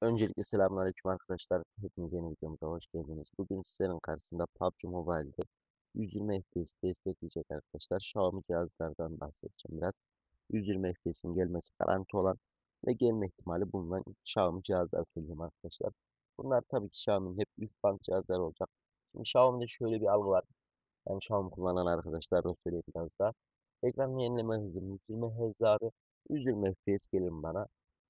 Öncelikle selamünaleyküm arkadaşlar. Hepiniz yeni videomuza hoş geldiniz. Bugün sizlerin karşısında PUBG Mobile'de 120 FPS destekleyecek arkadaşlar. Xiaomi cihazlardan bahsedeceğim biraz. 120 FPS'in gelmesi garanti olan ve gelme ihtimali bulunan Xiaomi cihazlar söyleyeceğim arkadaşlar. Bunlar tabii ki Xiaomi'nin hep üst bank cihazları olacak. Şimdi Xiaomi'de şöyle bir algı var. Yani Xiaomi kullanan arkadaşlar da söyleyeyim biraz daha. Ekran yenileme hızı 120 Hz abi 120 FPS gelir bana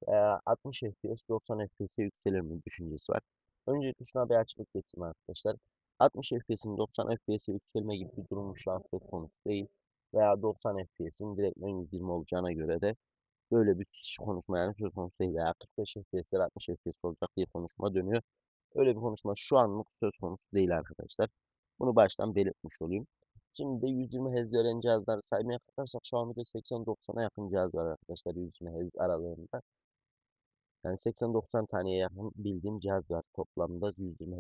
veya 60 FPS 90 FPS'e yükselir mi düşüncesi var. Öncelikle şuna bir açıklık getireyim arkadaşlar. 60 FPS'in 90 FPS'e yükselme gibi bir durum şu an söz konusu değil. Veya 90 FPS'in direktmen 120 olacağına göre de böyle bir konuşma yani söz konusu değil. Veya 45 FPS'ler 60 FPS olacak diye konuşma dönüyor. Öyle bir konuşma şu anlık söz konusu değil arkadaşlar. Bunu baştan belirtmiş olayım. Şimdi de 120 Hz veren cihazları saymaya kalkarsak Xiaomi'de 80-90'a yakın cihaz var arkadaşlar 120 Hz aralığında. Yani 80-90 taneye yakın bildiğim cihaz var toplamda 120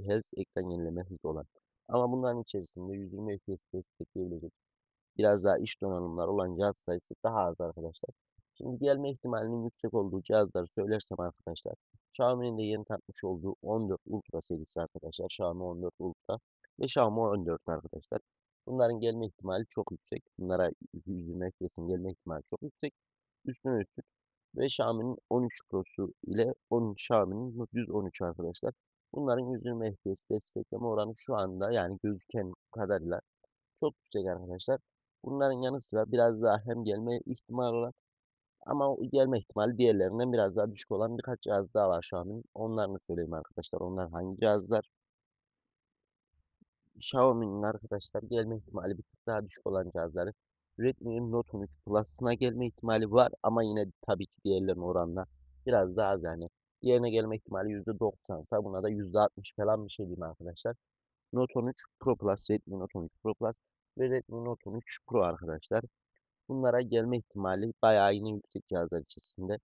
Hz ekran yenileme hızı olan. Ama bunların içerisinde 120 FPS destekleyebilecek biraz daha iş donanımlar olan cihaz sayısı daha az arkadaşlar. Şimdi gelme ihtimalinin yüksek olduğu cihazları söylersem arkadaşlar. Xiaomi'nin de yeni tanıtmış olduğu 14 Ultra serisi arkadaşlar. Xiaomi 14 Ultra ve Xiaomi 14 arkadaşlar. Bunların gelme ihtimali çok yüksek. Bunlara 120 FPS'in gelme ihtimali çok yüksek. Üstüne üstlük ve Xiaomi'nin 13 Pro'su ile 10 Xiaomi'nin 113 arkadaşlar. Bunların 120 FPS destekleme oranı şu anda yani gözüken kadarıyla çok yüksek arkadaşlar. Bunların yanı sıra biraz daha hem gelme ihtimali olan ama gelme ihtimali diğerlerinden biraz daha düşük olan birkaç cihaz daha var Xiaomi'nin. Onlarını söyleyeyim arkadaşlar. Onlar hangi cihazlar? Xiaomi'nin arkadaşlar gelme ihtimali bir tık daha düşük olan cihazları. Redmi Note 13 Plus'ına gelme ihtimali var ama yine tabii ki diğerlerine oranla biraz daha az yani. Diğerine gelme ihtimali %90 ise buna da %60 falan bir şey diyeyim arkadaşlar. Note 13 Pro Plus, Redmi Note 13 Pro Plus ve Redmi Note 13 Pro arkadaşlar. Bunlara gelme ihtimali bayağı yine yüksek cihazlar içerisinde.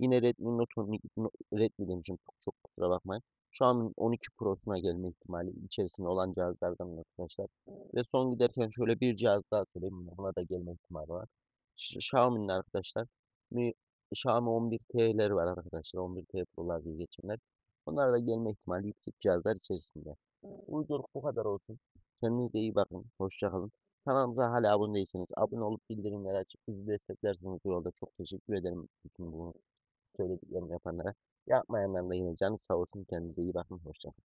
Yine Redmi Note 12, Redmi demişim çok, çok kusura bakmayın. Şu an 12 Pro'suna gelme ihtimali içerisinde olan cihazlardan arkadaşlar. Ve son giderken şöyle bir cihaz daha söyleyeyim. Buna da gelme ihtimali var. Xiaomi'nin arkadaşlar. Mi, Xiaomi 11T'leri var arkadaşlar. 11T Pro'lar diye geçenler. Onlara da gelme ihtimali yüksek cihazlar içerisinde. Videoluk bu kadar olsun. Kendinize iyi bakın. Hoşçakalın. Kanalımıza hala abone değilseniz abone olup bildirimleri açıp bizi desteklerseniz bu yolda çok teşekkür ederim bütün bu söylediklerimi yapanlara. Yapmayanlar da yine canı sağ olsun. Kendinize iyi bakın. Hoşçakalın.